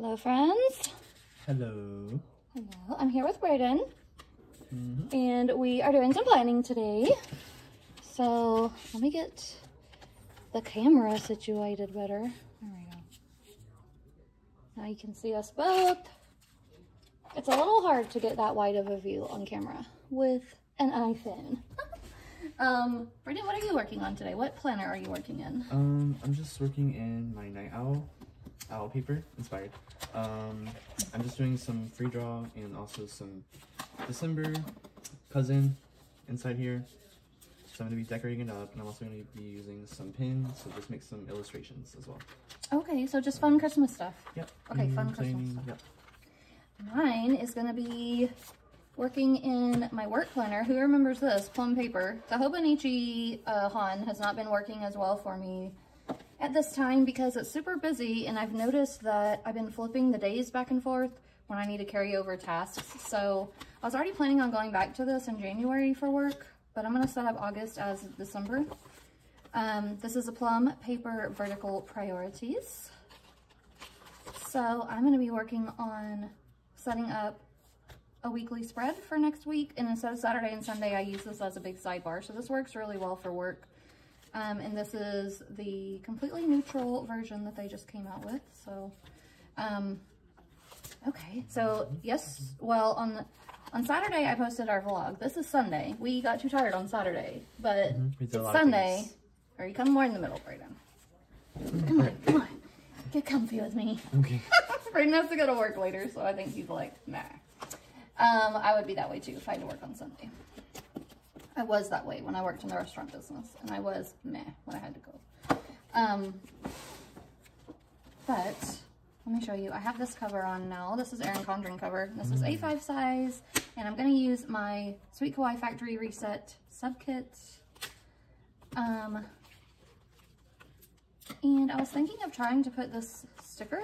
Hello, friends. Hello. Hello. I'm here with Braden, Mhm. and we are doing some planning today. So let me get the camera situated better. There we go. Now you can see us both. It's a little hard to get that wide of a view on camera with an iPhone. um, Braden, what are you working on today? What planner are you working in? Um, I'm just working in my night owl, owl paper inspired. Um, I'm just doing some free draw and also some December cousin inside here. So I'm gonna be decorating it up, and I'm also gonna be using some pins to just make some illustrations as well. Okay, so just fun Christmas stuff. Yep. Okay, fun Christmas stuff. Yep. Mine is going to be working in my work planner. Who remembers this? Plum paper. The Hobonichi uh, Han has not been working as well for me at this time because it's super busy and I've noticed that I've been flipping the days back and forth when I need to carry over tasks. So I was already planning on going back to this in January for work, but I'm going to set up August as December. Um, this is a Plum Paper Vertical Priorities. So I'm going to be working on setting up a weekly spread for next week. And instead of Saturday and Sunday, I use this as a big sidebar. So this works really well for work. Um, and this is the completely neutral version that they just came out with. So, um, okay. So yes, well, on, on Saturday, I posted our vlog. This is Sunday. We got too tired on Saturday, but did a it's Sunday. Or you come more in the middle, Braden. Come on, come on. Get comfy with me. Okay. Braden has to go to work later, so I think he's like, nah. Um, I would be that way too if I had to work on Sunday. I was that way when I worked in the restaurant business, and I was meh when I had to go. Um, but let me show you. I have this cover on now. This is Erin Condren cover. This is A5 size, and I'm going to use my Sweet Kawaii Factory Reset sub kit. Um, and I was thinking of trying to put this sticker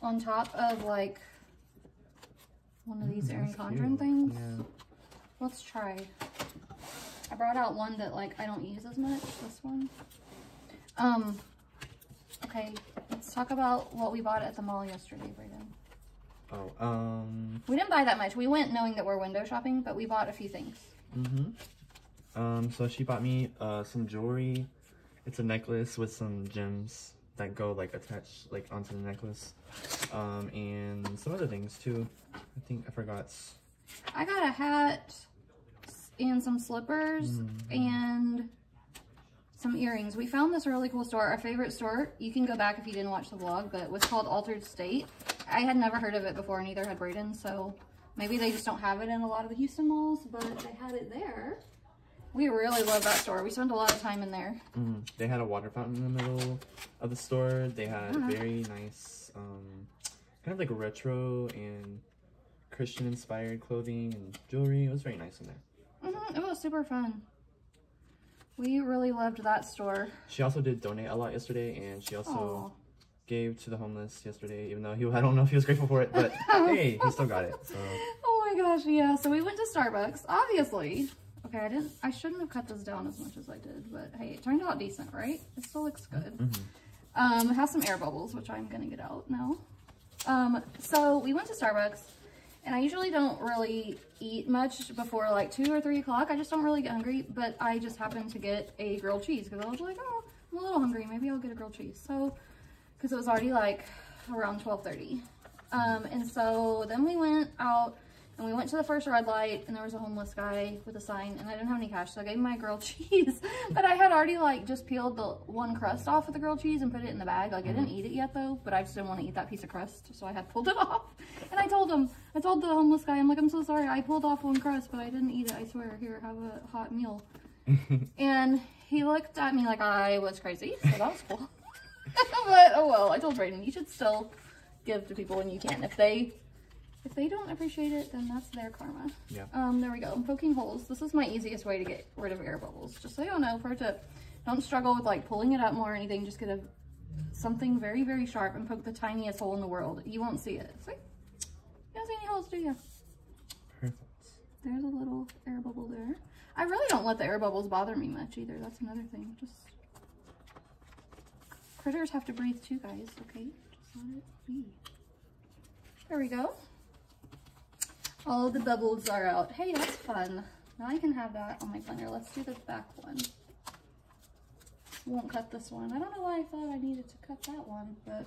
on top of like one of these Erin That's Condren things. Yeah. Let's try. I brought out one that like I don't use as much, this one. Um, okay, let's talk about what we bought at the mall yesterday, Braden. Oh, um, We didn't buy that much. We went knowing that we're window shopping, but we bought a few things. mm-hmm. Um, so she bought me, uh, some jewelry. It's a necklace with some gems that go, like, attached, like, onto the necklace. Um, and some other things, too. I think I forgot. I got a hat and some slippers Mm. and some earrings. We found this really cool store, our favorite store. You can go back if you didn't watch the vlog, but it was called Altar'd State. I had never heard of it before, neither had Braden, so maybe they just don't have it in a lot of the Houston malls, but they had it there. We really love that store. We spent a lot of time in there. Mm, they had a water fountain in the middle of the store. They had Uh-huh. very nice, um, kind of like retro and Christian inspired clothing and jewelry. It was very nice in there. Hmm it was super fun. We really loved that store. She also did donate a lot yesterday, and she also Aw. gave to the homeless yesterday. Even though he, I don't know if he was grateful for it, but hey, he still got it. So Oh my gosh, yeah. So we went to Starbucks, obviously. Okay, I didn't, I shouldn't have cut this down as much as I did, but hey, it turned out decent, right? It still looks good. mhm. Um, it has some air bubbles, which I'm gonna get out now. Um, so we went to Starbucks, and I usually don't really eat much before like two or three o'clock. I just don't really get hungry, but I just happened to get a grilled cheese because I was like, oh, I'm a little hungry. Maybe I'll get a grilled cheese. So, because it was already like around 12:30. Um, and so then we went out and we went to the first red light and there was a homeless guy with a sign and I didn't have any cash. So I gave him my grilled cheese, but I had already like just peeled the one crust off of the grilled cheese and put it in the bag. Like I didn't mm-hmm. eat it yet though, but I just didn't want to eat that piece of crust. So I had pulled it off and I told him, I told the homeless guy, I'm like, I'm so sorry. I pulled off one crust, but I didn't eat it. I swear. Here, have a hot meal. and he looked at me like I was crazy. So that was cool. but oh well, I told Braden, you should still give to people when you can. If they if they don't appreciate it, then that's their karma. Yeah. Um, there we go. I'm poking holes. This is my easiest way to get rid of air bubbles. Just so you don't know, pro tip. Don't struggle with like pulling it up more or anything. Just get a something very, very sharp and poke the tiniest hole in the world. You won't see it. See? You don't see any holes, do you? perfect. There's a little air bubble there. I really don't let the air bubbles bother me much either. That's another thing. Just critters have to breathe too, guys. Okay. Just let it be. There we go. All the bubbles are out. Hey, that's fun. Now I can have that on my planner. Let's do the back one. Won't cut this one. I don't know why I thought I needed to cut that one, but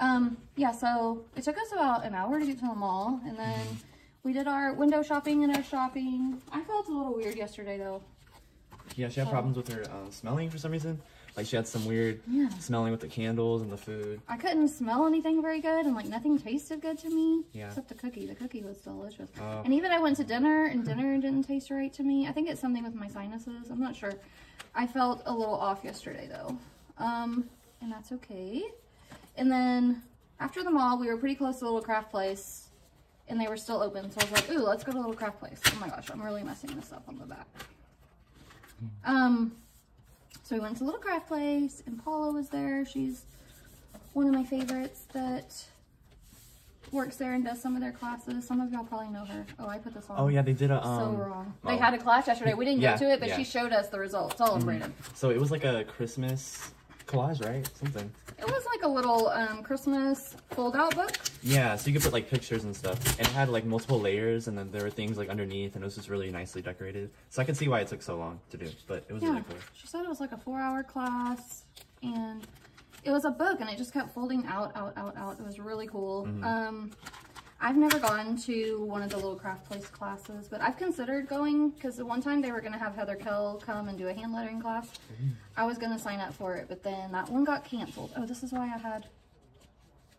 um, yeah, so it took us about an hour to get to the mall and then we did our window shopping and our shopping. I felt a little weird yesterday though. Yeah, she had problems with her um, smelling for some reason. Like she had some weird Yeah. smelling with the candles and the food. I couldn't smell anything very good and like nothing tasted good to me. Yeah. Except the cookie. The cookie was delicious. Oh. And even I went to dinner and dinner didn't taste right to me. I think it's something with my sinuses. I'm not sure. I felt a little off yesterday though. Um, and that's okay. And then after the mall, we were pretty close to the little craft place and they were still open. So I was like, ooh, let's go to the little craft place. Oh my gosh, I'm really messing this up on the back. Um, so we went to little craft place and Paula was there. She's one of my favorites that works there and does some of their classes. Some of y'all probably know her. Oh, I put this on. Oh yeah, they did a um. so wrong. They oh. had a class yesterday. We didn't Yeah, go to it, but yeah. she showed us the results. All in Brandon. So it was like a Christmas collage, right? Something. It was like a little um, Christmas fold-out book. Yeah, so you could put like pictures and stuff, and it had like multiple layers, and then there were things like underneath, and it was just really nicely decorated. So I could see why it took so long to do, but it was Yeah, really cool. she said it was like a four-hour class, and it was a book, and it just kept folding out, out, out, out. It was really cool. Mm-hmm. Um, I've never gone to one of the little craft place classes, but I've considered going because the one time they were going to have Heather Kell come and do a hand lettering class. I was going to sign up for it, but then that one got canceled. Oh, this is why I had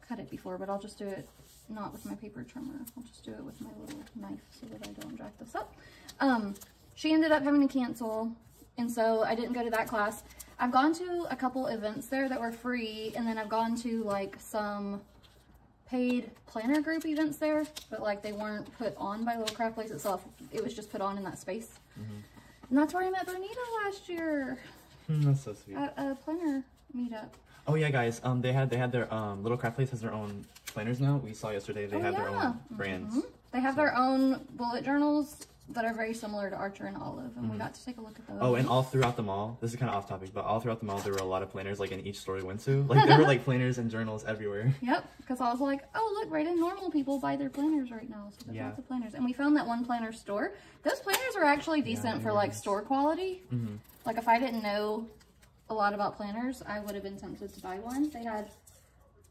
cut it before, but I'll just do it not with my paper trimmer. I'll just do it with my little knife so that I don't jack this up. Um, she ended up having to cancel, and so I didn't go to that class. I've gone to a couple events there that were free, and then I've gone to like some paid planner group events there, but like they weren't put on by Little Craft Place itself. It was just put on in that space. And that's where I met Bonita last year Hmm, that's so sweet. at a planner meetup. Oh yeah, guys. Um, they had they had their um little craft place has their own planners now. We saw yesterday they Oh, have their own brands. Mhm. They have their own bullet journals that are very similar to Archer and Olive, and we got to take a look at those. Oh, and all throughout the mall, this is kind of off topic, but all throughout the mall there were a lot of planners like in each store we went to. Like there were like planners and journals everywhere. Yep, because I was like, oh, look, right in normal people buy their planners right now. So there's Yeah. lots of planners. And we found that one planner store. Those planners are actually decent they for like store quality. Mhm. Like if I didn't know a lot about planners, I would have been tempted to buy one. They had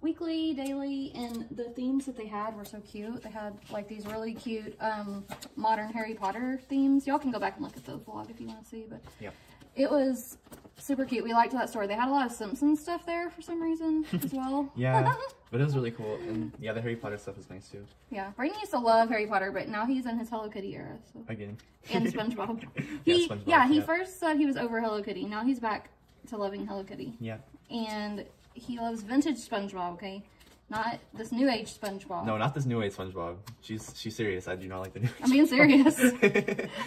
weekly, daily, and the themes that they had were so cute. They had like these really cute um, modern Harry Potter themes. Y'all can go back and look at the vlog if you want to see, but Yep. it was super cute. We liked that store. They had a lot of Simpsons stuff there for some reason as well. Yeah, but it was really cool, and yeah, the Harry Potter stuff is nice too. Yeah, Braden used to love Harry Potter, but now he's in his Hello Kitty era. So. Again. And SpongeBob. Yeah, He, SpongeBob, yeah, he yeah. first said he was over Hello Kitty. Now he's back to loving Hello Kitty. Yeah. And he loves vintage SpongeBob, okay? Not this new age SpongeBob. No, not this new age SpongeBob. She's she's serious. I do not like the new. I'm being serious.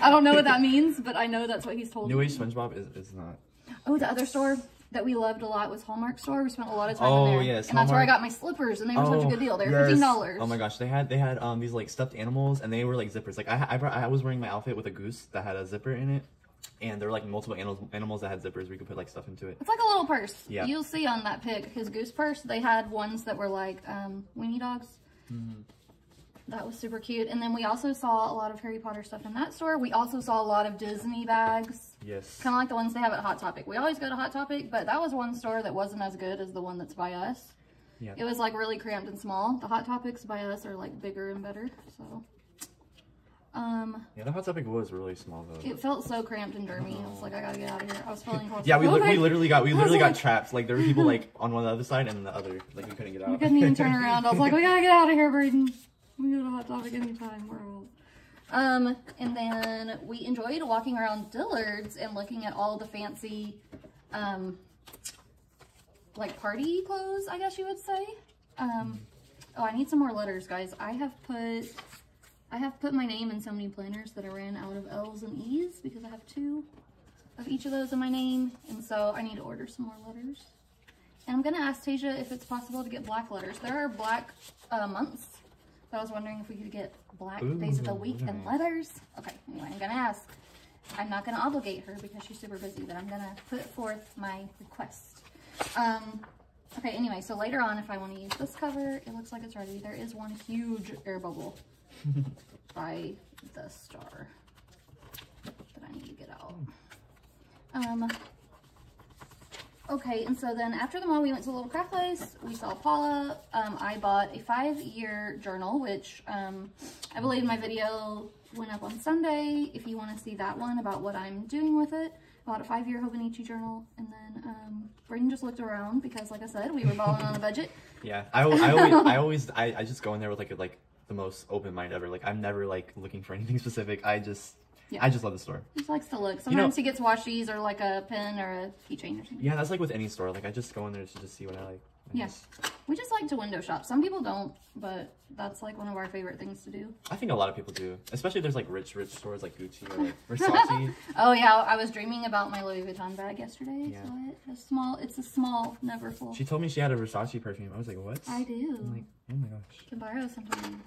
I don't know what that means, but I know that's what he's told new me. age SpongeBob is, is not. Oh, the other store that we loved a lot was Hallmark store. We spent a lot of time Oh, in there. yes, And that's where I got my slippers, and they were such a good deal. They were yes. fifteen dollars. Oh my gosh, they had they had um these like stuffed animals and they were like zippers. Like I I, brought, I was wearing my outfit with a goose that had a zipper in it, and there were like multiple animals animals that had zippers. where you could put like stuff into it. It's like a little purse. Yeah. You'll see on that pic, his goose purse, they had ones that were like um, weenie dogs. Mm-hmm. That was super cute. And then we also saw a lot of Harry Potter stuff in that store. We also saw a lot of Disney bags, Yes. kind of like the ones they have at Hot Topic. We always go to Hot Topic, but that was one store that wasn't as good as the one that's by us. Yeah. It was like really cramped and small. The Hot Topics by us are like bigger and better. So, um, Yeah, the hot topic was really small though. it felt so cramped and dirty. I was like, I gotta get out of here. I was feeling claustrophobic. Yeah, we, li- we literally got we literally got like- trapped. Like there were people like on one the other side and then the other. Like we couldn't get out. We couldn't even turn around. I was like, we gotta get out of here, Braden. We go to Hot Topic anytime. We're out. Um, and then we enjoyed walking around Dillard's and looking at all the fancy, um, like party clothes, I guess you would say. Um, oh, I need some more letters, guys. I have put, I have put my name in so many planners that I ran out of L's and E's because I have two of each of those in my name. And so I need to order some more letters. And I'm gonna ask Tasia if it's possible to get black letters. There are black uh, months, but I was wondering if we could get black days of the week and letters. Okay, anyway, I'm gonna ask. I'm not gonna obligate her because she's super busy, but I'm gonna put forth my request. Um, Okay, anyway, so later on, if I want to use this cover, it looks like it's ready. There is one huge air bubble by the star that I need to get out. Um, okay, and so then after the mall, we went to a Little Craft Place. We saw Paula. Um, I bought a five-year journal, which um, I believe my video went up on Sunday. If you want to see that one about what I'm doing with it. I bought a five-year Hobonichi journal, and then um, Braden just looked around because, like I said, we were balling on a budget. Yeah, I, I always, I always, I, I just go in there with like a, like the most open mind ever. Like I'm never like looking for anything specific. I just, Yeah. I just love the store. He just likes to look. know- Sometimes he gets washies or like a pen or a keychain or something. Yeah, that's like with any store. Like I just go in there to just see what I like. Yeah. We just like to window shop. Some people don't, but that's like one of our favorite things to do. I think a lot of people do, especially if there's like rich, rich stores like Gucci or like Versace. Oh yeah, I was dreaming about my Louis Vuitton bag yesterday. Yeah. So it, a small, it's a small, never full. she told me she had a Versace perfume. I was like, what? I do. I'm like, oh my gosh. You can borrow sometime.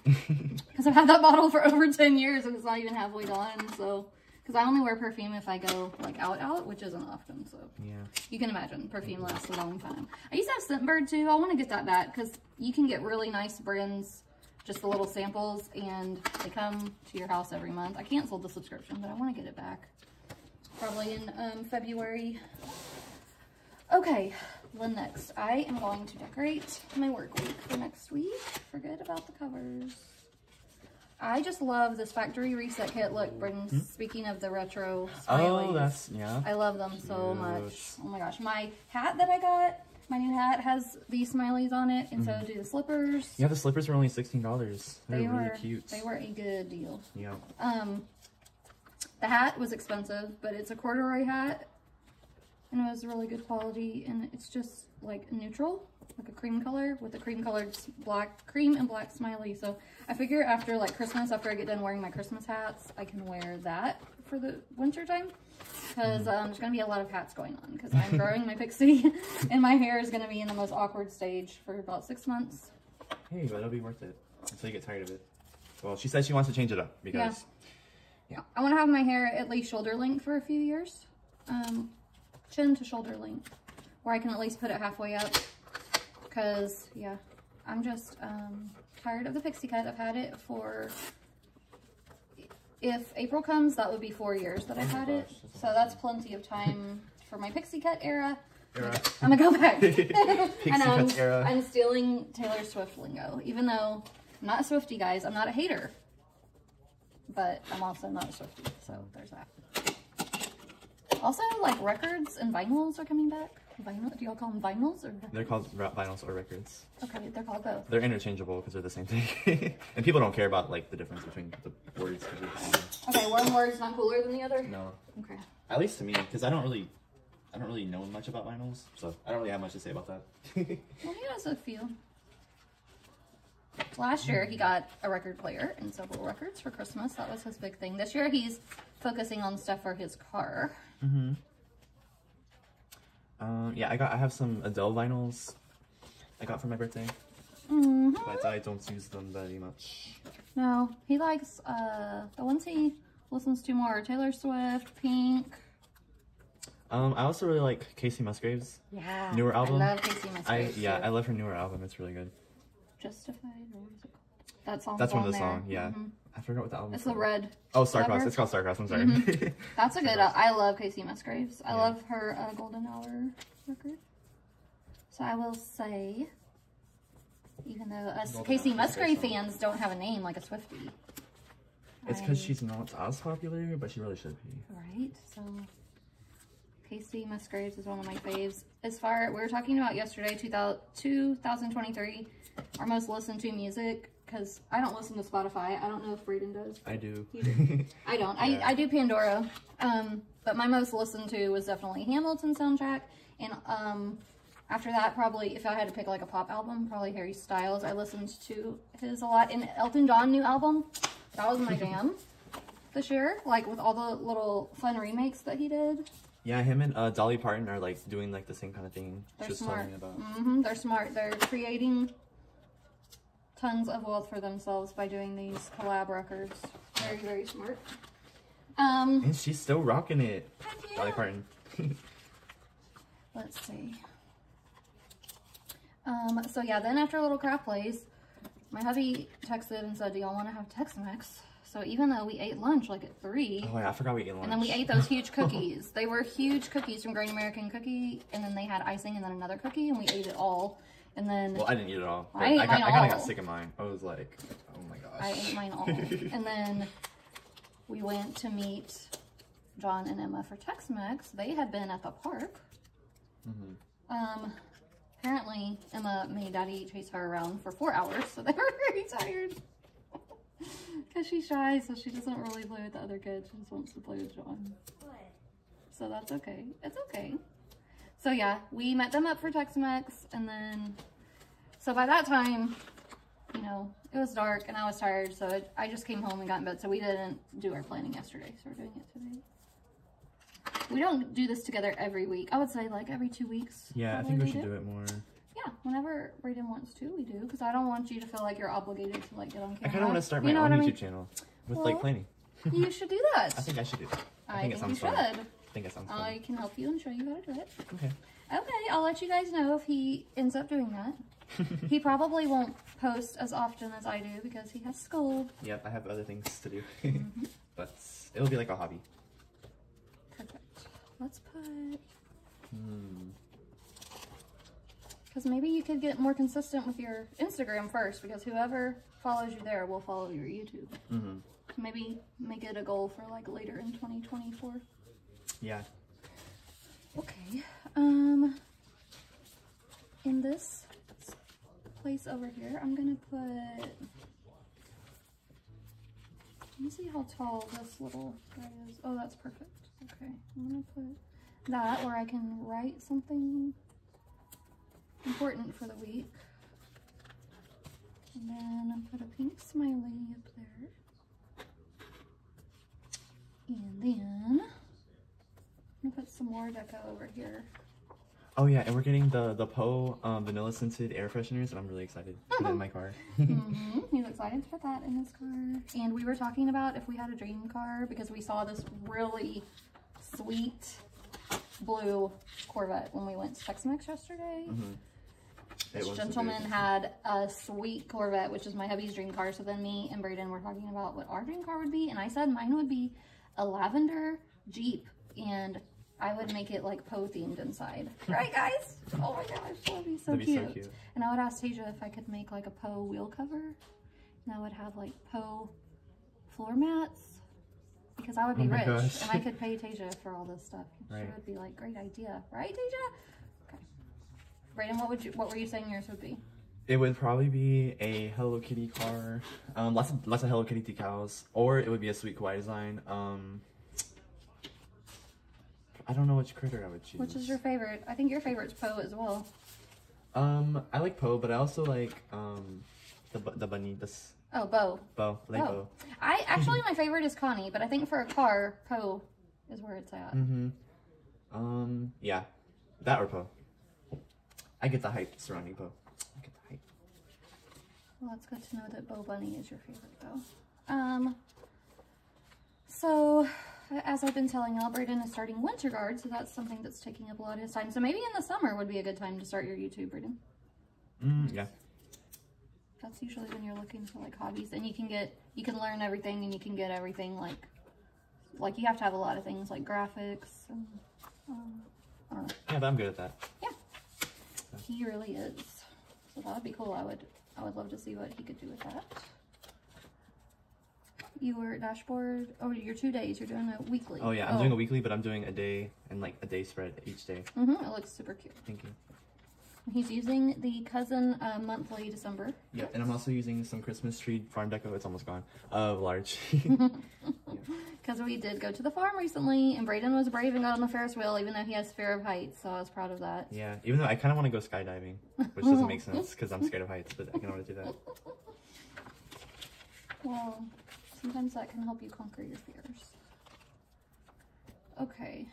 Because I've had that bottle for over 10 years and it's not even halfway done. So, because I only wear perfume if I go like out, out, which isn't often. So yeah. you can imagine perfume lasts a long time. I used to have Scentbird too. I want to get that back because you can get really nice brands, just the little samples, and they come to your house every month. I canceled the subscription, but I want to get it back. Probably in um, February. Okay, then next, I am going to decorate my work week for next week. Forget about the covers. I just love this factory reset kit. Look, Braden, speaking of the retro Oh, smileys. that's yeah. I love them so Cute. much. Oh my gosh. My hat that I got, my new hat has these smileys on it, and so do the slippers. Yeah, the slippers were only sixteen dollars. They're They really were cute. they were a good deal. Yeah. Um the hat was expensive, but it's a corduroy hat and it was really good quality and it's just like neutral, like a cream color with a cream colored black cream and black smiley. So I figure after like Christmas, after I get done wearing my Christmas hats, I can wear that for the winter time. Because um, there's going to be a lot of hats going on because I'm growing my pixie and my hair is going to be in the most awkward stage for about six months. Hey, but it'll be worth it until you get tired of it. Well, she says she wants to change it up because Yeah. I want to have my hair at least shoulder length for a few years. Um, chin to shoulder length. Where I can at least put it halfway up. Because, yeah, I'm just um, tired of the pixie cut. I've had it for... If April comes, that would be four years that I've Oh had it. So that's plenty of time for my pixie cut era. Era. I'm gonna go back. Pixie and I'm. I'm stealing Taylor Swift lingo. Even though I'm not a Swifty, guys. I'm not a hater. But I'm also not a Swifty, so there's that. Also, like, records and vinyls are coming back. Vinyl? Do y'all call them vinyls? or they're called ra- vinyls or records. Okay, they're called both. They're interchangeable because they're the same thing, and people don't care about like the difference between the words. 'cause they're the same. Okay, one word's not cooler than the other? No, Okay. at least to me, because I don't really, I don't really know much about vinyls, so I don't really have much to say about that. Well, he has a few. Last year, he got a record player and several records for Christmas. That was his big thing. This year, he's focusing on stuff for his car. mm-hmm. Um, yeah, I got. I have some Adele vinyls. I got for my birthday, hmm but I don't use them very much. No, he likes uh the ones he listens to more: Taylor Swift, Pink. Um, I also really like Kacey Musgraves. Yeah, Newer album? I love Kacey I yeah, too. I love her newer album. It's really good. Justified. Or what is it called? That song. That's one of the there. song. Yeah, Mhm. I forgot what the album. Is. It's the red. Oh, Starcross. It's called Starcross. I'm sorry. Mhm. That's a good. I love Kacey Musgraves. I Yeah. love her uh, Golden Hour record. So I will say, even though us Golden Kacey Hour is a great Musgrave fans don't have a name like a Swifty. it's because she's not as popular, but she really should be. Right, so Kacey Musgraves is one of my faves. As far, we were talking about yesterday, 2000, 2023, our most listened to music, because I don't listen to Spotify. I don't know if Braden does. I do. Do. I don't. Yeah. I, I do Pandora. Um, but my most listened to was definitely Hamilton soundtrack. And um, after that, probably, if I had to pick like a pop album, probably Harry Styles. I listened to his a lot. And Elton John new album, that was my jam this year. Like with all the little fun remakes that he did. yeah, him and uh, Dolly Parton are like doing like the same kind of thing. They're smart. about. hmm They're smart. They're creating tons of wealth for themselves by doing these collab records. Very, very smart. Um, And she's still rocking it. Dolly Parton. let's see. Um, so yeah, then after a little craft place, my hubby texted and said, do y'all want to have Tex-Mex? So even though we ate lunch like at three, Oh yeah, I forgot we ate lunch. and then we ate those huge cookies. they were huge cookies from Great American Cookie, and then they had icing and then another cookie, and we ate it all. And then Well, I didn't eat it all. but I ate got, mine I kind of got sick of mine. I was like, oh my gosh. I ate mine all. and then we went to meet John and Emma for Tex-Mex. They had been at the park. Mhm. Um, apparently Emma made Daddy chase her around for four hours, so they were very tired. Because she's shy, so she doesn't really play with the other kids. She just wants to play with John. So that's okay. It's okay. So yeah, we met them up for Tex-Mex, and then, so by that time, you know, it was dark and I was tired, so it, I just came home and got in bed. So we didn't do our planning yesterday, so we're doing it today. We don't do this together every week. I would say like every two weeks. Yeah, I think we should do it more. Yeah, whenever Braden wants to, we do. Because I don't want you to feel like you're obligated to like get on camera. I kind of want to start my you know own YouTube I mean? channel with Well, like planning. you should do that. I think I should do that. I, I think it think you sounds fun. should. I think it sounds fun. I can help you and show you how to do it. Okay. Okay, I'll let you guys know if he ends up doing that. he probably won't post as often as I do because he has school. Yep, I have other things to do. Mm-hmm. but it'll be like a hobby. Perfect. Let's put, Hmm. because maybe you could get more consistent with your Instagram first because whoever follows you there will follow your YouTube. Mm-hmm. Maybe make it a goal for like later in 2024. Yeah. Okay. Um, in this place over here, I'm gonna put. Let me see how tall this little guy is. Oh, that's perfect. Okay, I'm gonna put that where I can write something important for the week. And then I put a pink smiley up there. And then Put some more deco over here. Oh yeah, and we're getting the the Poe um, vanilla scented air fresheners, and I'm really excited to put in my car. hmm He's excited to put that in his car. And we were talking about if we had a dream car because we saw this really sweet blue Corvette when we went to Tex-Mex yesterday. Mhm. This gentleman had a sweet Corvette, which is my hubby's dream car. So then me and Braden were talking about what our dream car would be. And I said mine would be a lavender Jeep. And I would make it like Poe themed inside. Right, guys? Oh my gosh, that would be so, That'd be cute. so cute. And I would ask Tasia if I could make like a Poe wheel cover. And I would have like Poe floor mats. Because I would be Oh rich gosh. and I could pay Tasia for all this stuff. She would be like, great idea. Right, Tasia? Okay. Braden, what would you what were you saying yours would be? It would probably be a Hello Kitty car, um, lots of lots of Hello Kitty decals, or it would be a sweet kawaii design. Um, I don't know which critter I would choose. Which is your favorite? I think your favorite's Poe as well. Um, I like Poe, but I also like um, the the bunny, this Oh, Bo. Bo, I like Oh. Bo. I actually my favorite is Connie, but I think for a car, Poe is where it's at. Mm-hmm. Um, yeah, that or Poe. I get the hype surrounding Poe. I get the hype. Well, that's good to know that Bo Bunny is your favorite, though. Um, so, as I've been telling y'all, Braden is starting Winter Guard, so that's something that's taking up a lot of his time. So maybe in the summer would be a good time to start your YouTube, Braden. Mm, yeah. That's usually when you're looking for like hobbies, and you can get, you can learn everything, and you can get everything like, like you have to have a lot of things like graphics and, um, I don't know. Yeah, but I'm good at that. Yeah. He really is. So that would be cool. I would I would love to see what he could do with that. You were at dashboard. Oh, you're two days. You're doing a weekly. Oh yeah, I'm doing a weekly, but I'm doing a day and like a day spread each day. Mm-hmm. It looks super cute. Thank you. He's using the cousin uh, monthly December. Yeah, and I'm also using some Christmas tree farm deco. It's almost gone. Of large. Because we did go to the farm recently, and Braden was brave and got on the Ferris wheel, even though he has fear of heights. So I was proud of that. yeah, even though I kind of want to go skydiving, which doesn't make sense because I'm scared of heights, but I can already do that. Well, sometimes that can help you conquer your fears. Okay.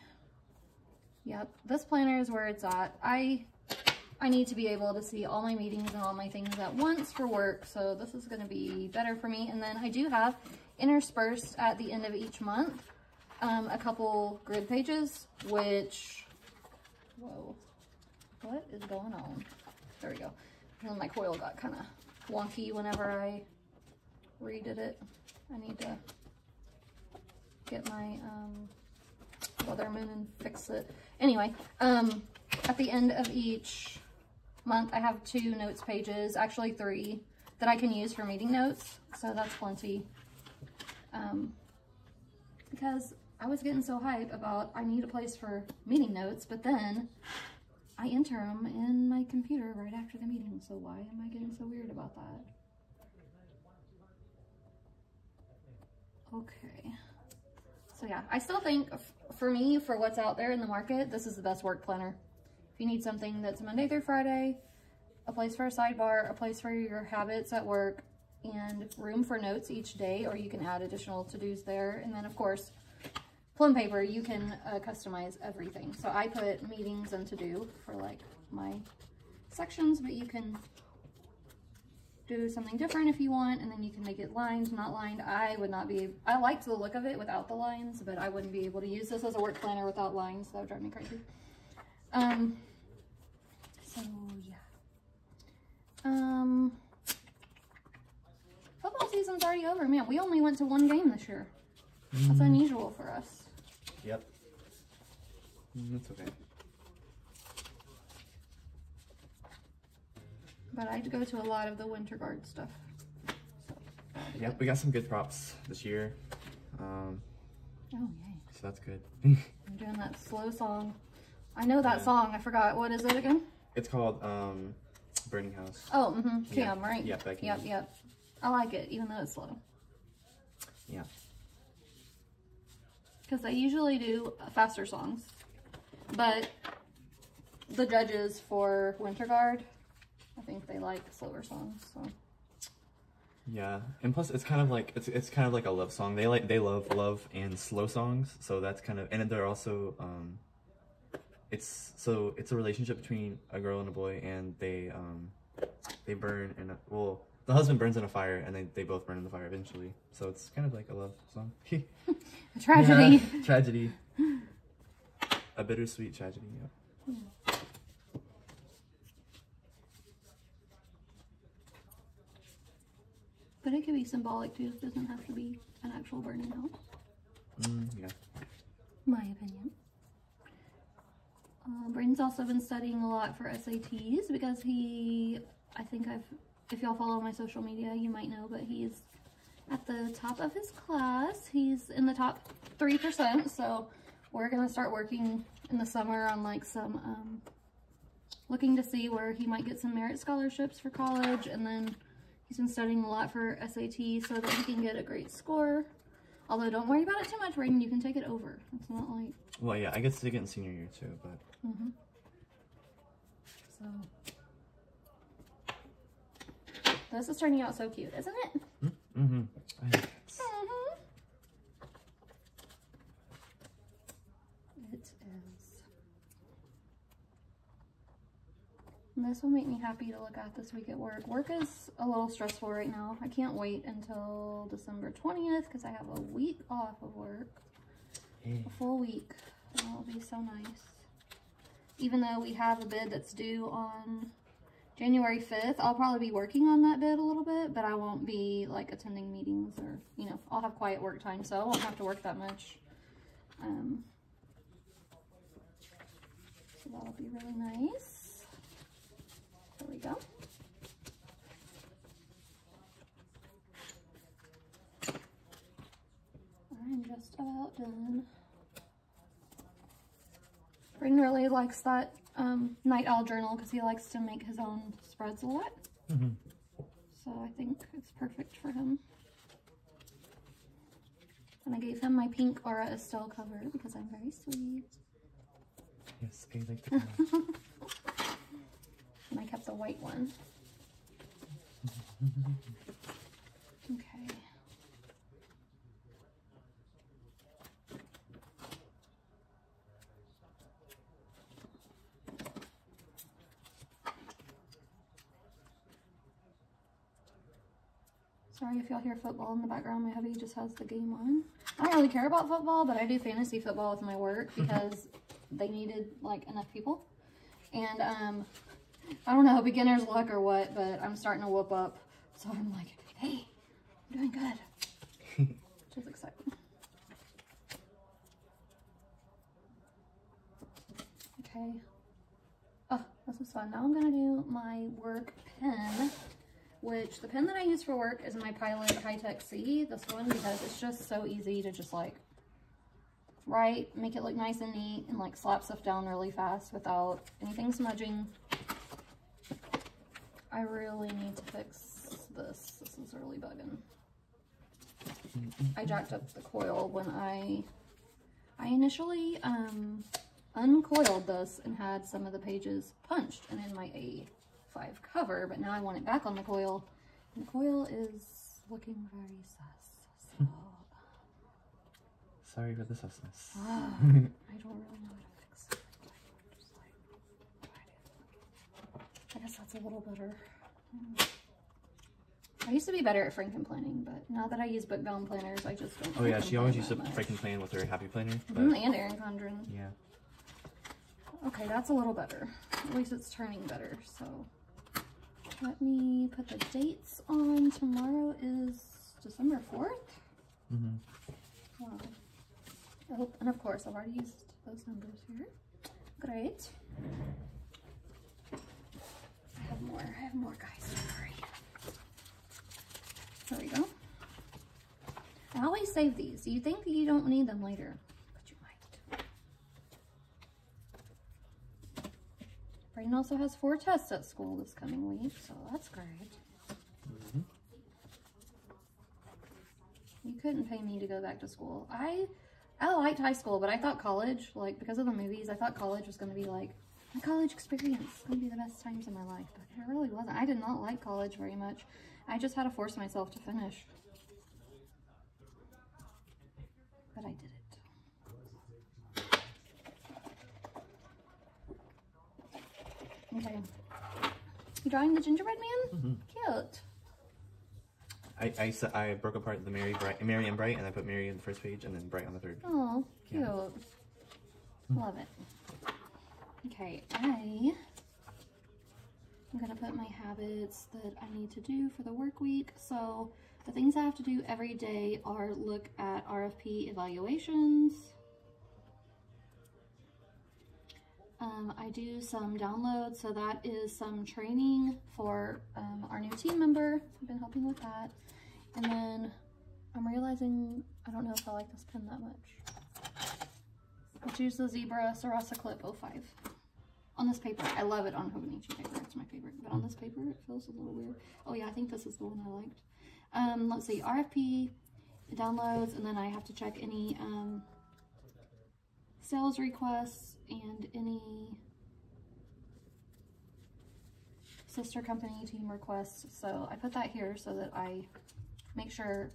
Yep, this planner is where it's at. I I need to be able to see all my meetings and all my things at once for work, so this is going to be better for me. And then I do have interspersed at the end of each month um, a couple grid pages, which, whoa, what is going on? There we go. And then my coil got kind of wonky whenever I redid it. I need to get my um, Leatherman and fix it. Anyway, um, at the end of each month, I have two notes pages, actually three, that I can use for meeting notes. So that's plenty. Um, because I was getting so hype about I need a place for meeting notes, but then I enter them in my computer right after the meeting. So why am I getting so weird about that? Okay. So yeah, I still think for me, for what's out there in the market, this is the best work planner. If you need something that's Monday through Friday, a place for a sidebar, a place for your habits at work, and room for notes each day, or you can add additional to-dos there. And then of course, Plum paper, you can uh, customize everything. So I put meetings and to-do for like my sections, but you can do something different if you want, and then you can make it lined, not lined. I would not be, I liked the look of it without the lines, but I wouldn't be able to use this as a work planner without lines. That would drive me crazy. Um, so yeah. Um, football season's already over. Man, we only went to one game this year. That's Mm, unusual for us. Yep. Mm, That's okay. But I go to a lot of the winter guard stuff. Yep, we got some good props this year. Um, Oh, yay. so that's good. I'm doing that slow song. I know that Yeah. song. I forgot. What is it again? it's called um, Burning House. Oh, mm-hmm. Yeah. Cam, right? Yeah, Becky. Yep, yep. I like it, even though it's slow. Yeah. Because I usually do faster songs. But the judges for Winter Guard, I think they like slower songs. So Yeah, and plus it's kind of like it's it's kind of like a love song. They like they love love and slow songs, so that's kind of and they're also um, it's so it's a relationship between a girl and a boy, and they um, they burn and well the husband burns in a fire, and they they both burn in the fire eventually. So it's kind of like a love song. a tragedy. Yeah, tragedy. A bittersweet tragedy. Yeah. But it could be symbolic too. It doesn't have to be an actual burning out. Mm, yeah. My opinion. Uh, also been studying a lot for SATs because he, I think I've, if y'all follow my social media, you might know, but he's at the top of his class. He's in the top 3%, so we're going to start working in the summer on like some, um, looking to see where he might get some merit scholarships for college, and then he's been studying a lot for SAT so that he can get a great score. Although don't worry about it too much, Braden, you can take it over. It's not like Well, yeah, I guess to get in senior year too, but Mm-hmm. So this is turning out so cute, isn't it? mm-hmm. Mm-hmm. It is. And this will make me happy to look at this week at work. Work is a little stressful right now. I can't wait until December 20th because I have a week off of work. Hey. A full week. That'll be so nice. Even though we have a bid that's due on January 5th, I'll probably be working on that bid a little bit, but I won't be like attending meetings or, you know, I'll have quiet work time, so I won't have to work that much. Um, so that'll be really nice. Go. I'm just about done. Braden really likes that um, night owl journal because he likes to make his own spreads a lot. Mm-hmm. So I think it's perfect for him. And I gave him my pink Aura Estelle cover because I'm very sweet. Yes, I like the. And I kept the white one. Okay. Sorry if y'all hear football in the background. My hubby just has the game on. I don't really care about football, but I do fantasy football with my work because they needed like enough people. And um, I don't know, beginner's luck or what, but I'm starting to whoop up. So I'm like, hey, I'm doing good. Which is exciting. Okay. Oh, this is fun. Now I'm gonna do my work pen, which the pen that I use for work is my Pilot Hi-Tec-C, this one, because it's just so easy to just like write, make it look nice and neat, and like slap stuff down really fast without anything smudging. I really need to fix this. This is really bugging. I jacked up the coil when I I initially um uncoiled this and had some of the pages punched and in my A5 cover, but now I want it back on the coil. And the coil is looking very sus. So Sorry for the susness. ah, I don't really know how to fix it. Just like, what do I guess that's a little better. Hmm. I used to be better at Franken planning, but now that I use book bound planners, I just don't. Oh yeah, she always used to Franken plan with her happy planner. But Mhm, and Erin Condren. yeah. Okay, that's a little better. At least it's turning better. So let me put the dates on. Tomorrow is December 4th. hmm Wow. Oh, and of course, I've already used those numbers here. Great. Have more. I have more, guys. Sorry. There we go. I always save these. You think you don't need them later, but you might. Braden also has four tests at school this coming week, so that's great. hmm You couldn't pay me to go back to school. I I liked high school, but I thought college, like because of the movies, I thought college was gonna be like my college experience. It's gonna be the best times of my life. But it really wasn't. I did not like college very much. I just had to force myself to finish. But I did it. Okay. You drawing the gingerbread man? Mm -hmm. Cute. I, I, I broke apart the Mary, Bright, Mary and Bright, and I put Mary in the first page and then Bright on the third. Oh, cute. Yeah. Love it. Okay, I am gonna put my habits that I need to do for the work week. So the things I have to do every day are look at RFP evaluations. Um, I do some downloads, so that is some training for um, our new team member. I've been helping with that. And then I'm realizing I don't know if I like this pen that much. I'll choose the Zebra Sarasa Clip 05. On this paper, I love it on Hobonichi paper, it's my favorite. But on this paper, it feels a little weird. Oh yeah, I think this is the one I liked. Um, let's see, RFP, downloads, and then I have to check any um, sales requests and any sister company team requests. So I put that here so that I make sure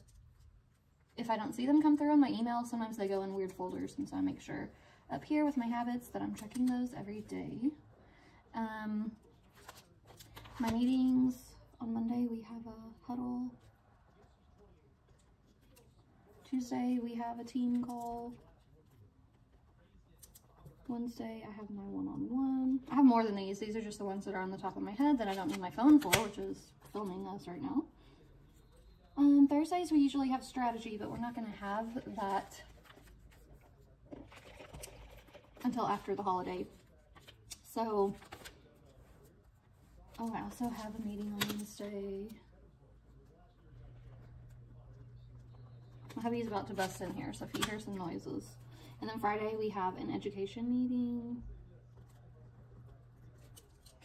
if I don't see them come through on my email, sometimes they go in weird folders, and so I make sure up here with my habits that I'm checking those every day. Um, my meetings, on Monday we have a huddle. Tuesday we have a team call. Wednesday I have my one-on-one. I have more than these. These are just the ones that are on the top of my head that I don't need my phone for, which is filming us right now. Um, Thursdays we usually have strategy, but we're not going to have that until after the holiday. So, oh, I also have a meeting on Wednesday. My hubby's about to bust in here, so if you hear some noises. And then Friday we have an education meeting.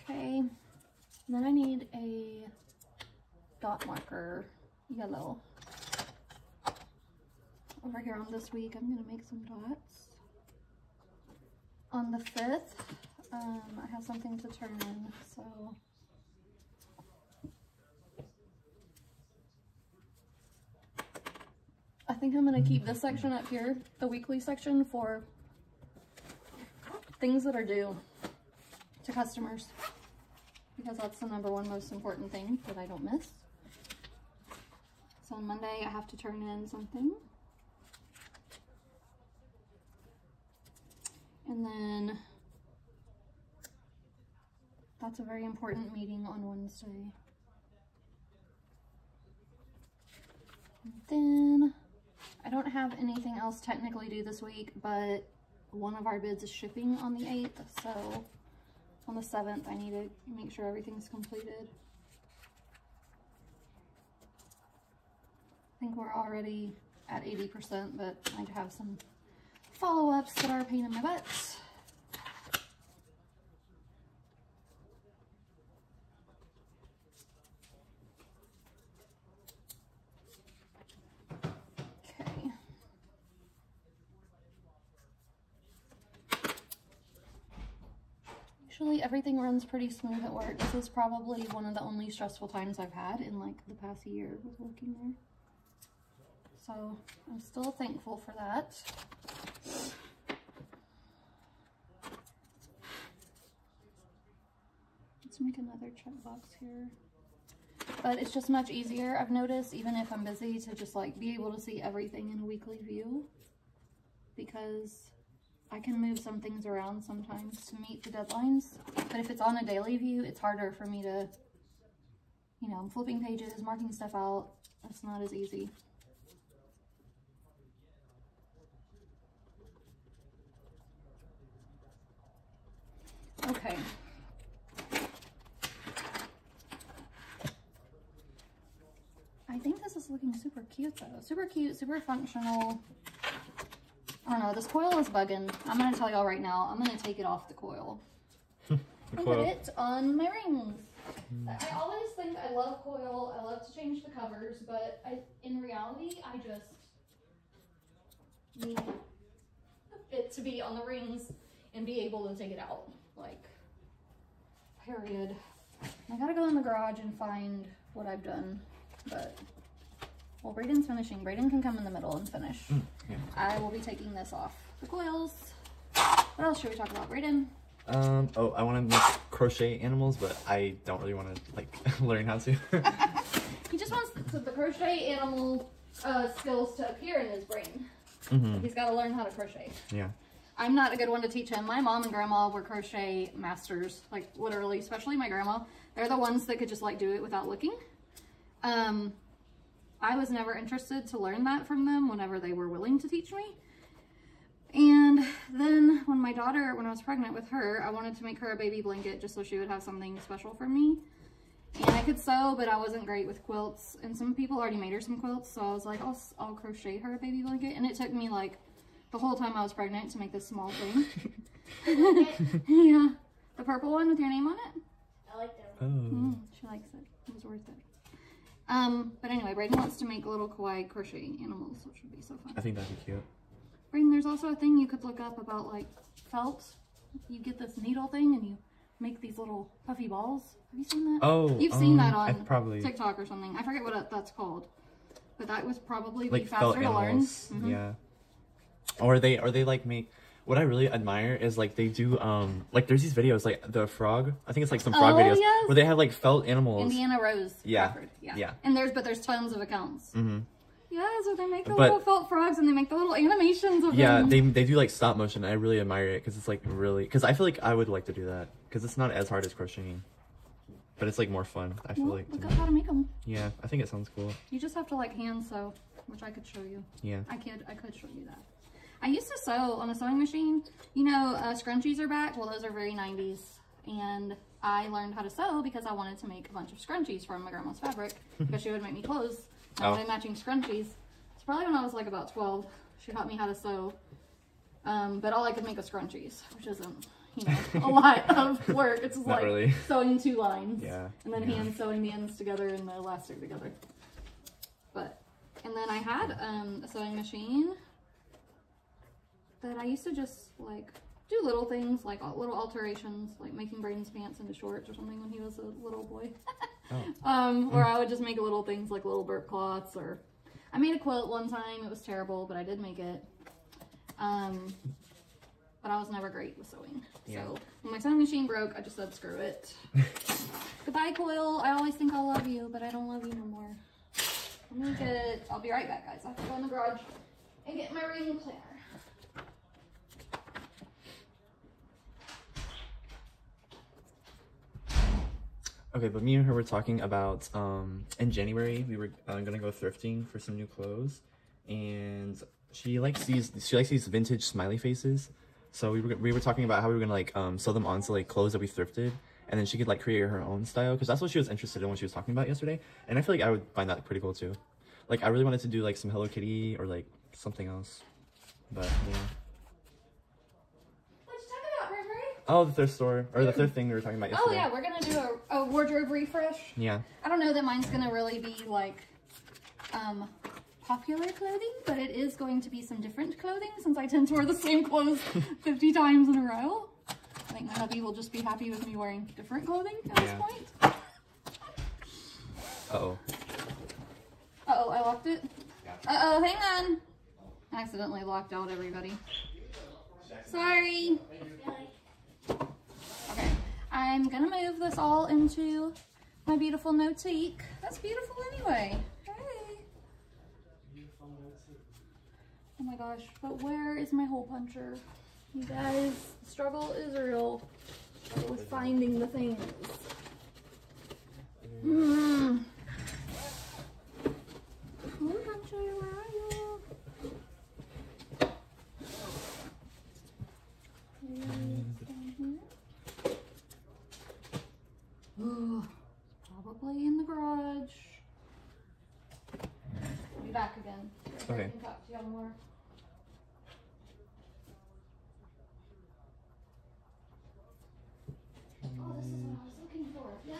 Okay. And then I need a dot marker, yellow. Over here on this week, I'm gonna make some dots. On the 5th, um, I have something to turn in, so. I think I'm gonna keep this section up here, the weekly section for things that are due to customers. Because that's the number one most important thing that I don't miss. So on Monday I have to turn in something. And then That's a very important meeting on Wednesday. And then I don't have anything else technically due this week, but one of our bids is shipping on the 8th, so on the 7th I need to make sure everything's completed. I think we're already at 80%, but I have some follow-ups that are a pain in my butt. Okay. Usually everything runs pretty smooth at work. This is probably one of the only stressful times I've had in like the past year with working there. So I'm still thankful for that. Let's make another checkbox here. But it's just much easier, I've noticed, even if I'm busy, to just like be able to see everything in a weekly view. Because I can move some things around sometimes to meet the deadlines. But if it's on a daily view, it's harder for me to, you know, I'm flipping pages, marking stuff out. That's not as easy. Okay. I think this is looking super cute though. Super cute, super functional. I don't know, this coil is bugging. I'm gonna tell y'all right now, I'm gonna take it off the coil. The and coil. put it on my rings. Hmm. I always think I love coil, I love to change the covers, but I, in reality, I just need it to be on the rings and be able to take it out. Like, period. I gotta go in the garage and find what I've done, but, well, Braden's finishing. Braden can come in the middle and finish. Mm, yeah. I will be taking this off the coils. What else should we talk about, Braden? Um. Oh, I want to make crochet animals, but I don't really want to like learn how to. He just wants the, the crochet animal uh, skills to appear in his brain. hmm He's got to learn how to crochet. Yeah. I'm not a good one to teach him. My mom and grandma were crochet masters, like literally, especially my grandma. They're the ones that could just like do it without looking. Um, I was never interested to learn that from them whenever they were willing to teach me. And then when my daughter, when I was pregnant with her, I wanted to make her a baby blanket just so she would have something special for me. And I could sew, but I wasn't great with quilts. And some people already made her some quilts, so I was like, I'll, I'll crochet her a baby blanket. And it took me like the whole time I was pregnant to make this small thing. yeah. The purple one with your name on it? I like that Oh. Mm, she likes it. It was worth it. Um, but anyway, Braden wants to make little kawaii crochet animals, which would be so fun. I think that'd be cute. Braden, there's also a thing you could look up about like felt. You get this needle thing and you make these little puffy balls. Have you seen that? Oh. You've seen that um, I on probably TikTok or something. I forget what that's called. But that was probably be like faster felt to learn. animals. Mhm. Yeah. Or they or they like make. What I really admire is like they do um like there's these videos like the frog I think it's like some frog Oh, videos yes. where they have like felt animals. Indiana Rose. Yeah. Crawford. Yeah. Yeah. And there's but there's tons of accounts. Mm-hmm. Yeah, so they make the But- little felt frogs and they make the little animations of Yeah, them. they they do like stop motion. I really admire it because it's like really because I feel like I would like to do that because it's not as hard as crocheting, but it's like more fun. I feel Well, like. look up how to make them. Yeah, I think it sounds cool. You just have to like hand sew, which I could show you. Yeah. I could, I could show you that. I used to sew on a sewing machine. You know, uh, scrunchies are back. Well, those are very 90s. And I learned how to sew because I wanted to make a bunch of scrunchies from my grandma's fabric because she would make me clothes. I Oh. wanted matching scrunchies. It's probably when I was like about 12. She taught me how to sew. Um, but all I could make was scrunchies, which isn't, you know, a lot of work. It's just Not like really. sewing two lines. Yeah. And then yeah. hand sewing the ends together and the elastic together. But, and then I had um, a sewing machine that I used to just like do little things, like little alterations, like making Braden's pants into shorts or something when he was a little boy. Oh. um, or I would just make little things like little burp cloths or I made a quilt one time. It was terrible, but I did make it. Um, but I was never great with sewing. Yeah. So when my sewing machine broke, I just said screw it. Goodbye, coil. I always think I'll love you, but I don't love you no more. Let me get. I'll be right back, guys. I have to go in the garage and get my ring planner. Okay, but me and her were talking about um in January we were uh, gonna go thrifting for some new clothes, and she likes these she likes these vintage smiley faces. So we were we were talking about how we were gonna like um sew them onto like clothes that we thrifted, and then she could like create her own style because that's what she was interested in when she was talking about yesterday. And I feel like I would find that pretty cool too. Like I really wanted to do like some Hello Kitty or like something else, but yeah. What you talking about, Gregory? Oh, the thrift store or the thrift thing we were talking about yesterday. Oh yeah, we're gonna do a, a wardrobe refresh. Yeah. I don't know that mine's gonna really be like um popular clothing, but it is going to be some different clothing since I tend to wear the same clothes 50 times in a row. I think my hubby will just be happy with me wearing different clothing at this point. Uh oh. Uh-oh, I locked it. Uh-oh, hang on. I accidentally locked out everybody. Sorry. I'm gonna move this all into my beautiful Notique. That's beautiful anyway. Hey. Oh my gosh, but where is my hole puncher? You guys, struggle is real. Struggle with finding the things. Hmm. Hole puncher, where are you? Here's down here. Probably in the garage. I'll be back again. Okay. I can talk to y'all more. Oh, this is what I was looking for. Yes.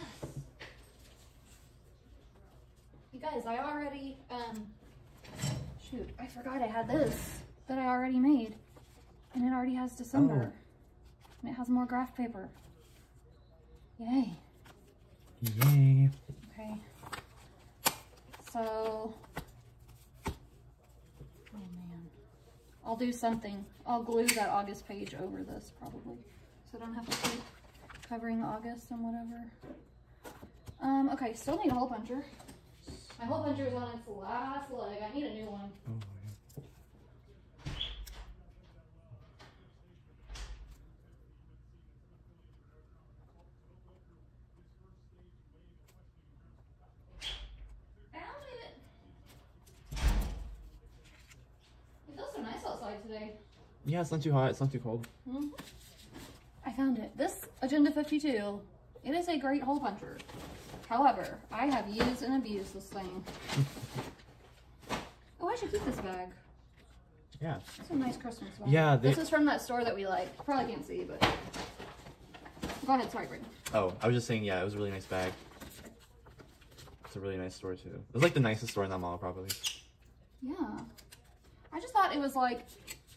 You guys, I already, um, shoot, I forgot I had this that I already made. And it already has December. And it has more graph paper. Yay. Yay. Okay. So, oh man. I'll do something. I'll glue that August page over this probably. So I don't have to keep covering August and whatever. Um, okay, still need a hole puncher. My hole puncher is on its last leg. I need a new one. Oh, Found it. It feels so nice outside today. Yeah, it's not too hot. It's not too cold. Mhm. I found it. This Agenda 52, it is a great hole puncher. However, I have used and abused this thing. Oh, I should keep this bag. Yeah. It's a nice Christmas bag. Yeah, they- This is from that store that we like. Probably can't see, but. Go ahead, sorry, Braden. Oh, I was just saying, yeah, it was a really nice bag. It's a really nice store too. It was like the nicest store in that mall, probably. Yeah. I just thought it was like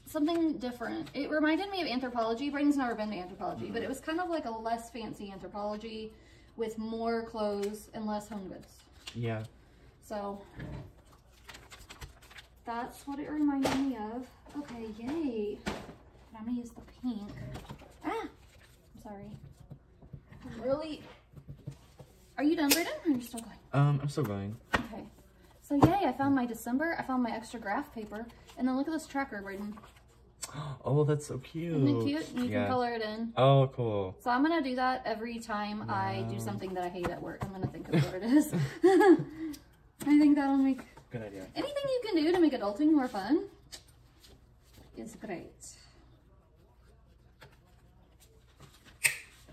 something different. It reminded me of Anthropologie. Braden's never been to Anthropologie, but it was kind of like a less fancy Anthropologie with more clothes and less home goods. Yeah. So that's what it reminded me of. Okay, yay. But I'm gonna use the pink. Ah, I'm sorry. I'm really. Are you done, Braden? Or are you still going? Um, I'm still going. Okay. So yay, I found my December. I found my extra graph paper. And then look at this tracker, Braden. Oh, that's so cute. Isn't it cute? And you yeah. can color it in. Oh, cool. So I'm gonna do that every time I do something that I hate at work. I'm gonna think of what it is. I think that'll make Good idea. anything you can do to make adulting more fun is great.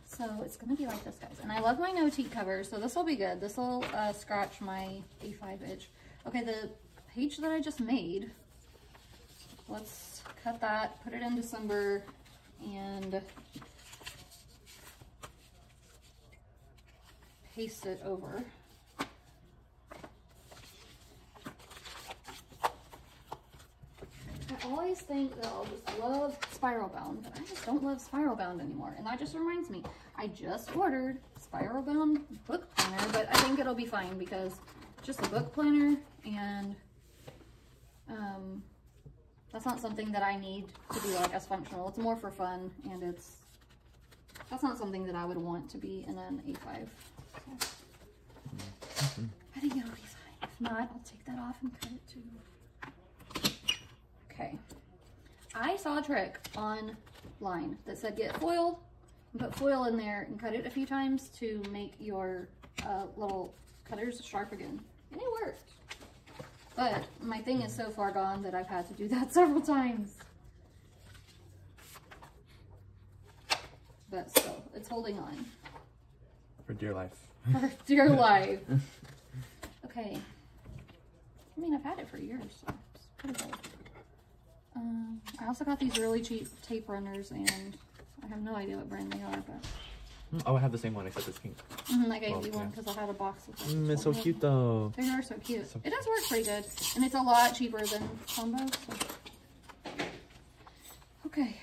So it's gonna be like this, guys. And I love my no-teat cover, so this will be good. This will uh, scratch my A5 edge. Okay, the page that I just made, let's cut that, put it in December, and paste it over. I always think that I'll just love Spiral Bound, but I just don't love Spiral Bound anymore. And that just reminds me, I just ordered Spiral Bound book planner, but I think it'll be fine because just a book planner and um, that's not something that I need to be like as functional. It's more for fun and it's, that's not something that I would want to be in an A5. So, I think it'll be fine. If not, I'll take that off and cut it too. Okay. I saw a trick online that said get foil and put foil in there and cut it a few times to make your uh, little cutters sharp again. And it worked. But my thing is so far gone that I've had to do that several times. But still, it's holding on For dear life. for dear life. Okay. I mean, I've had it for years, so it's pretty good. Um, I also got these really cheap tape runners, and I have no idea what brand they are, but Oh, I have the same one except it's pink. Mhm, I gave Well, you one because I had a box of them. Mm, it's so cute though. They are so cute. So it does work pretty good, and it's a lot cheaper than Tombow. So. Okay.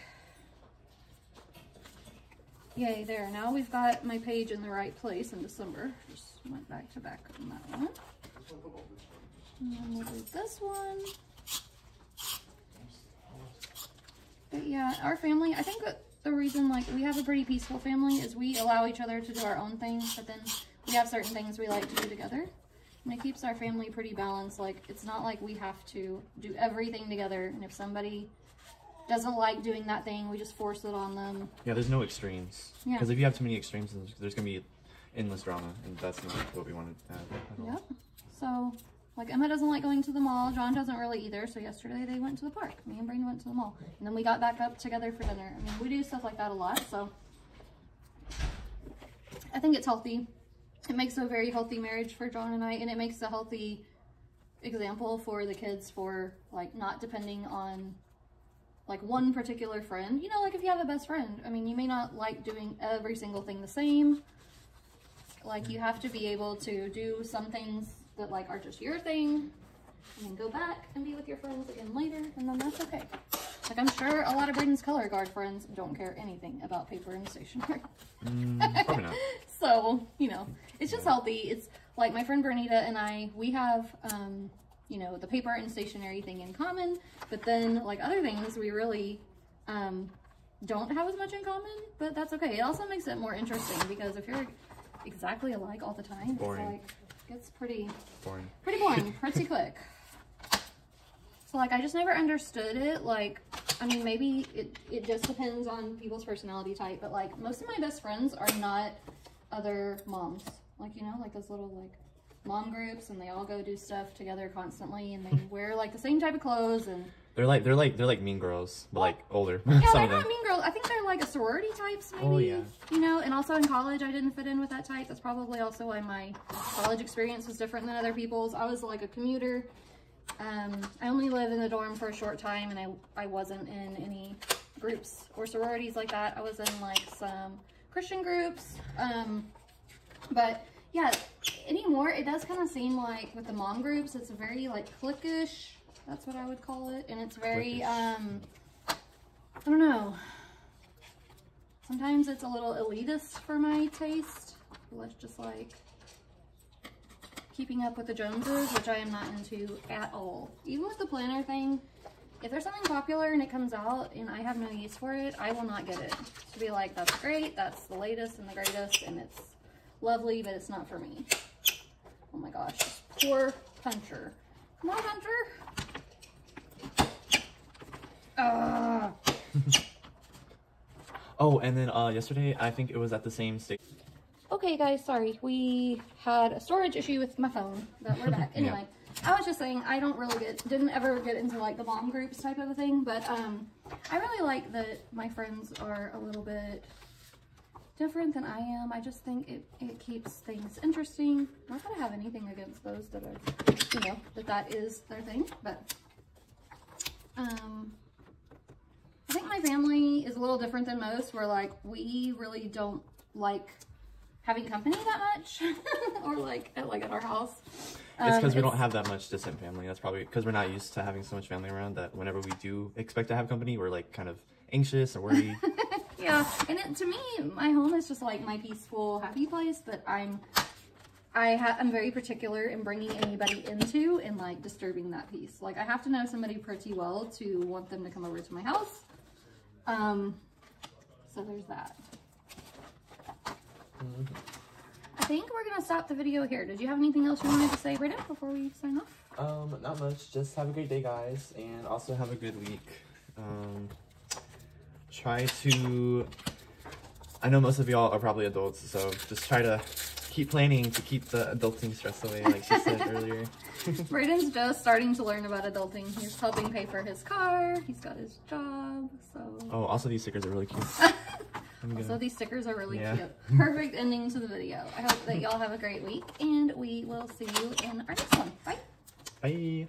Yay, there. Now we've got my page in the right place in December. Just went back to back on that one. And then we'll do this one. But yeah, our family, I think that the reason like we have a pretty peaceful family is we allow each other to do our own thing, but then we have certain things we like to do together. And it keeps our family pretty balanced. Like it's not like we have to do everything together. And if somebody doesn't like doing that thing, we just force it on them. Yeah, there's no extremes. Yeah. Because if you have too many extremes, there's, gonna be endless drama, and that's not what we wanted to have. at all. Yep. So, like Emma doesn't like going to the mall. John doesn't really either. So yesterday they went to the park. Me and Braden went to the mall, and then we got back up together for dinner. I mean, we do stuff like that a lot. So, I think it's healthy. It makes a very healthy marriage for John and I, and it makes a healthy example for the kids for like not depending on like one particular friend. You know, like if you have a best friend, I mean, you may not like doing every single thing the same. Like you have to be able to do some things that like are just your thing and then go back and be with your friends again later and then that's okay. Like I'm sure a lot of Braden's color guard friends don't care anything about paper and stationery. Mm, probably not. So, you know, it's just healthy. It's like my friend Bernita and I, we have, um, you know, the paper and stationery thing in common, but then like other things we really, um, don't have as much in common, but that's okay. It also makes it more interesting because if you're exactly alike all the time, Boring. it's like, it's pretty, Boring. pretty boring, pretty quick. So like I just never understood it. Like, I mean, maybe it, it just depends on people's personality type, but like most of my best friends are not other moms. Like, you know, like those little like mom groups and they all go do stuff together constantly and they wear like the same type of clothes and They're like they're like they're like mean girls, but like older. yeah, they're not mean girls. I think they're like a sorority types, maybe. Oh, yeah. You know, and also in college, I didn't fit in with that type. That's probably also why my college experience was different than other people's. I was like a commuter. Um, I only lived in the dorm for a short time, and I I wasn't in any groups or sororities like that. I was in like some Christian groups. Um, but yeah, anymore it does kind of seem like with the mom groups, it's very like cliquish. That's what I would call it, and it's very, um, I don't know. Sometimes it's a little elitist for my taste. Let's just like keeping up with the Joneses, which I am not into at all. Even with the planner thing, if there's something popular and it comes out and I have no use for it, I will not get it. To be like, that's great, that's the latest and the greatest, and it's lovely, but it's not for me. Oh my gosh, poor Puncher. Come on, Puncher. Ah. Oh, and then uh, yesterday I think it was at the same state. Okay, guys, sorry. We had a storage issue with my phone, but we're back. Yeah. Anyway, I was just saying I don't really get, didn't ever get into like the mom groups type of a thing, but um, I really like that my friends are a little bit different than I am. I just think it, it keeps things interesting. Not that I have anything against those that are, you know, that that is their thing, but um, I think my family is a little different than most, where like we really don't like having company that much, or like at like at our house. It's Um, because we don't have that much distant family. That's probably because we're not used to having so much family around. That whenever we do expect to have company, we're like kind of anxious or worried. Yeah, and it, to me, my home is just like my peaceful, happy place. But I'm, I ha- I'm very particular in bringing anybody into and like disturbing that peace. Like I have to know somebody pretty well to want them to come over to my house. Um, so there's that. I think we're gonna stop the video here. Did you have anything else you wanted to say, Britta, before we sign off? um, not much. Just have a great day, guys, and also have a good week. Um, try to I know most of y'all are probably adults, so just try to keep planning to keep the adulting stress away, like she said earlier. Braden's just starting to learn about adulting. He's helping pay for his car. He's got his job, so. Oh, also these stickers are really cute. I'm So these stickers are really Yeah. cute. Perfect ending to the video. I hope that y'all have a great week, and we will see you in our next one. Bye. bye.